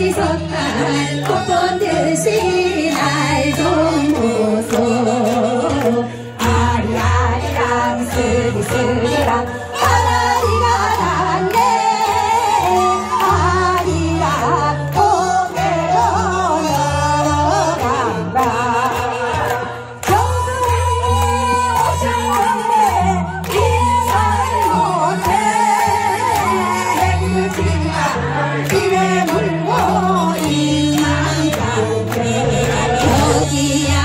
si sotta, il copo Maria.